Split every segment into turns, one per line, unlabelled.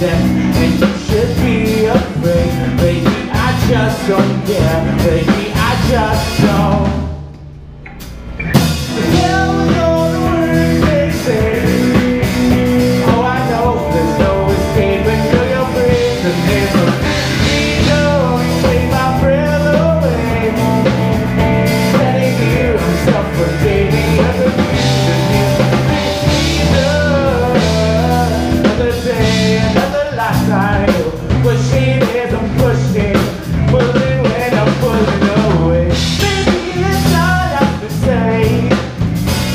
death. And you should be afraid. Baby, I just don't care. Baby, I just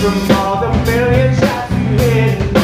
from all the millions that you hit.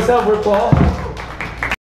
Give ourselves a round.